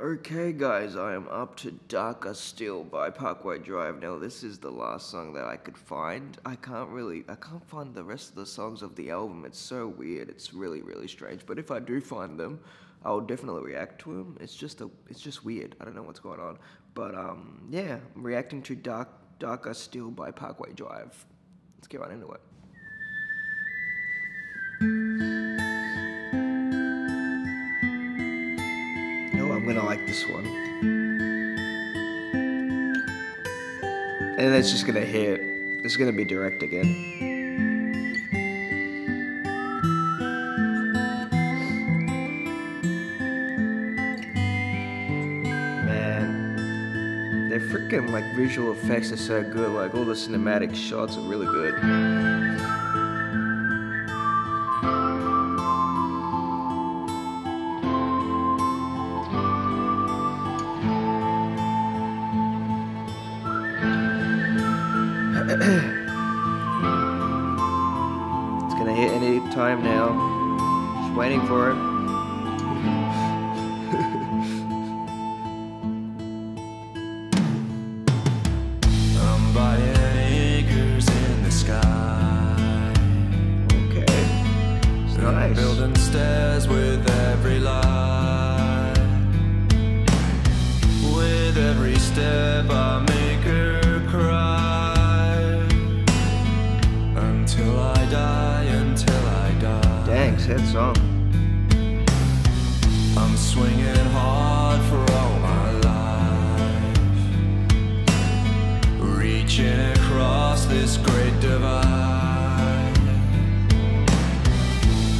Okay, guys, I am up to Darker Still by Parkway Drive. Now, this is the last song that I could find. I can't really, I can't find the rest of the songs of the album. It's so weird. It's really, really strange. But if I do find them, I'll definitely react to them. It's just a, it's just weird. I don't know what's going on. But um, yeah, I'm reacting to Dark, Darker Still by Parkway Drive. Let's get right into it. Like this one. And it's just gonna hit. It's gonna be direct again. Man, their freaking like visual effects are so good. Like all the cinematic shots are really good. It's gonna hit any time now. Just waiting for it. I'm buying acres in the sky. Okay. Nice. building stairs with every lie. With every step I make Sad song. I'm swinging hard for all my life, reaching across this great divide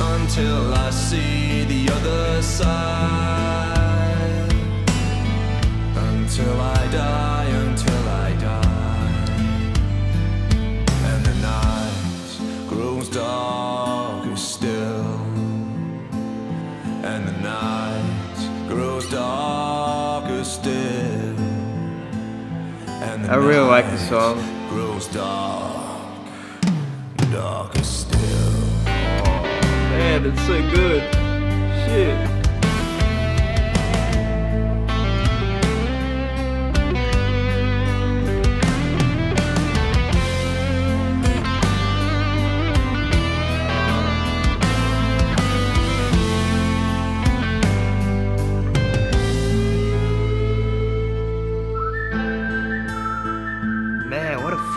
until I see the other side. Until I I really like the song. Grows dark, darker still. Man, it's so good. Shit.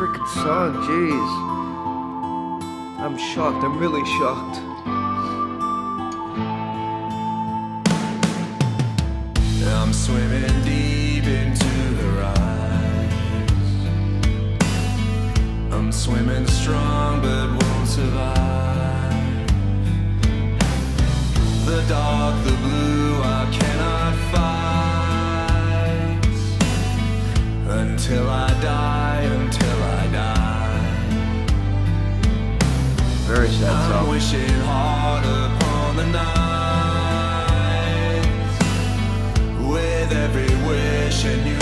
Freaking song, jeez. I'm shocked, I'm really shocked. I'm swimming deep into her eyes. I'm swimming strong but won't survive. The dark, the blue, I cannot fight until I die, Very sad I'm wishing hard upon the night. With every wish, a new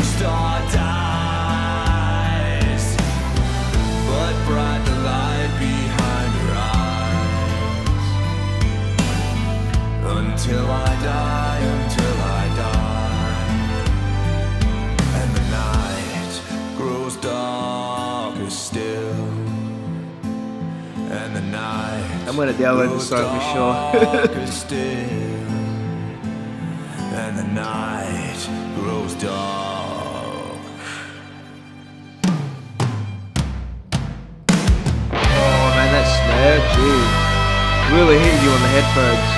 I'm gonna download grows song for sure. And the night grows dark. Oh man, that snare, jeez. Really hit you on the headphones.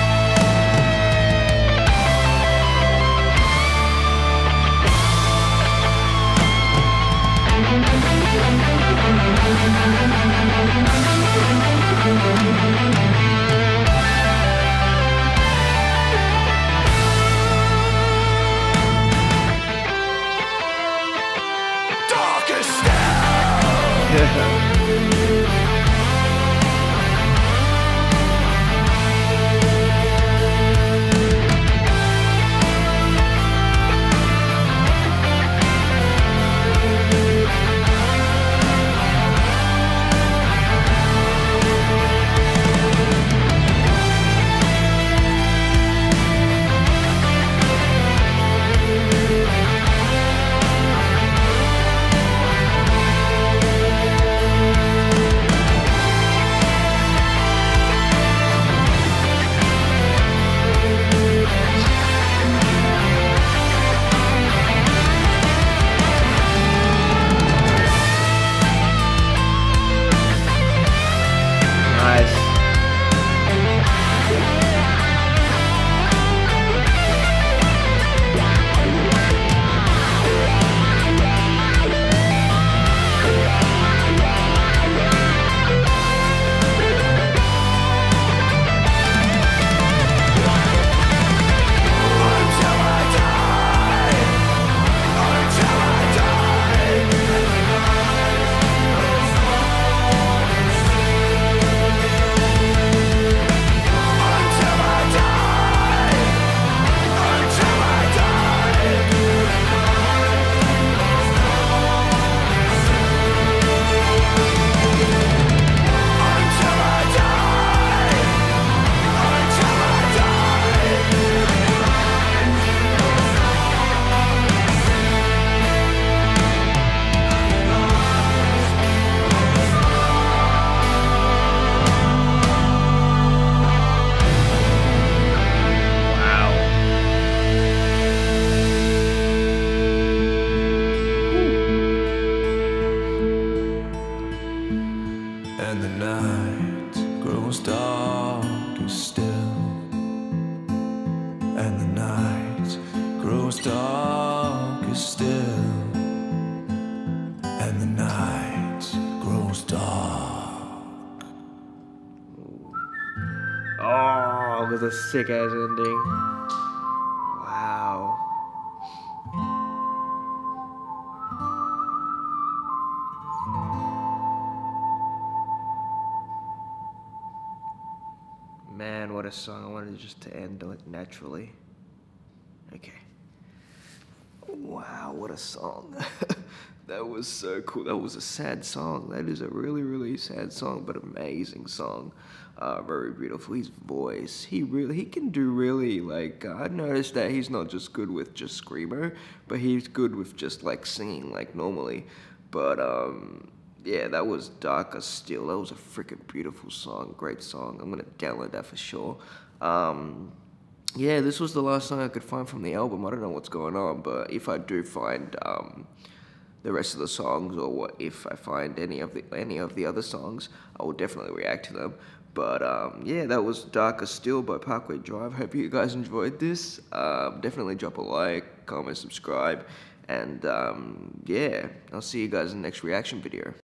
Still. With a sick ass ending. Wow. Man, what a song. I wanted just to end like naturally. Okay. Wow, what a song. that was so cool. That was a sad song. That is a really, really sad song, but amazing song. Uh, very beautiful. His voice, he really, he can do really like. Uh, I noticed that he's not just good with just screamo, but he's good with just like singing like normally. But um, yeah, that was Darker Still. That was a freaking beautiful song. Great song. I'm gonna download that for sure. Um, yeah, this was the last song I could find from the album. I don't know what's going on, but if I do find um, the rest of the songs, or what if I find any of the any of the other songs, I will definitely react to them. But um, yeah, that was Darker Still by Parkway Drive. Hope you guys enjoyed this. Um, definitely drop a like, comment, subscribe, and um, yeah, I'll see you guys in the next reaction video.